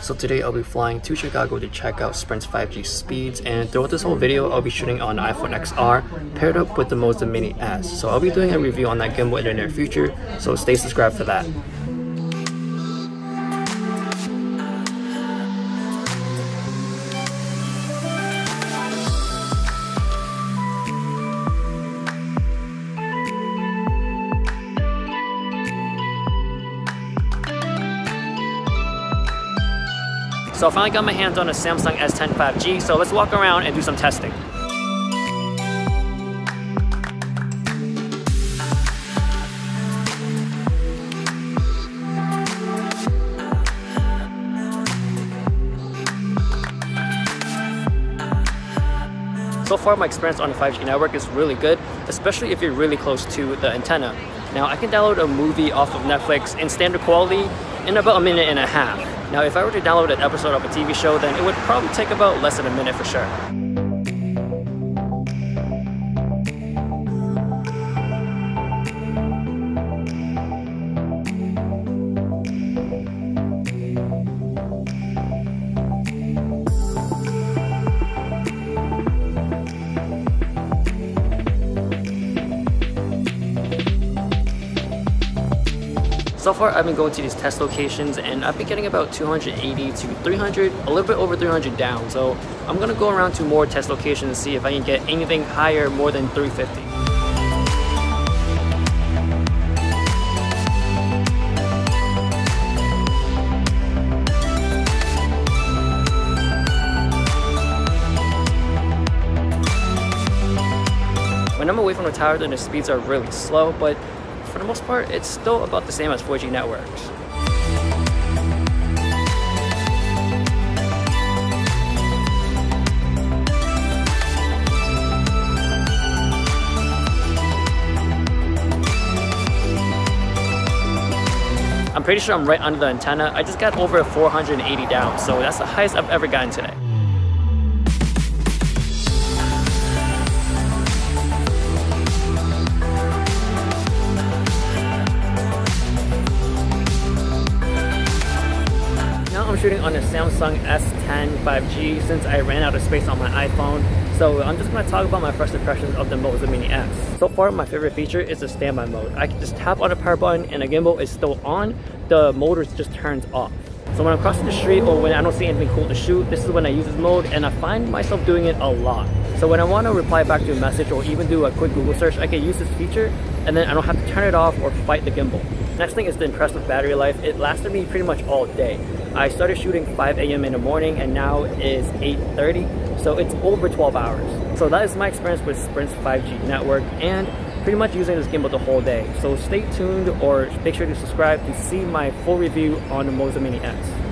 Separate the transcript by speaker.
Speaker 1: So today I'll be flying to Chicago to check out Sprint's 5G speeds and throughout this whole video I'll be shooting on iPhone XR paired up with the Moza Mini S. So I'll be doing a review on that gimbal in the near future, so stay subscribed for that. So I finally got my hands on a Samsung S10 5G, so let's walk around and do some testing. So far my experience on the 5G network is really good, especially if you're really close to the antenna. Now I can download a movie off of Netflix in standard quality in about a minute and a half. Now, if I were to download an episode of a TV show, then it would probably take about less than a minute for sure. So far, I've been going to these test locations and I've been getting about 280 to 300, a little bit over 300 down. So I'm gonna go around to more test locations and see if I can get anything higher more than 350. When I'm away from the tower, then the speeds are really slow, but for the most part, it's still about the same as 4G networks. I'm pretty sure I'm right under the antenna. I just got over 480 down, so that's the highest I've ever gotten today. I'm shooting on a Samsung S10 5G since I ran out of space on my iPhone. So I'm just going to talk about my first impressions of the Moza Mini S. So far, my favorite feature is the standby mode. I can just tap on the power button and the gimbal is still on. The motor just turns off. So when I'm crossing the street or when I don't see anything cool to shoot, this is when I use this mode and I find myself doing it a lot. So when I want to reply back to a message or even do a quick Google search, I can use this feature and then I don't have to turn it off or fight the gimbal. Next thing is the impressive battery life. It lasted me pretty much all day. I started shooting 5 a.m. in the morning and now is 8.30, so it's over 12 hours. So that is my experience with Sprint's 5G network and pretty much using this gimbal the whole day. So stay tuned or make sure to subscribe to see my full review on the Moza Mini S.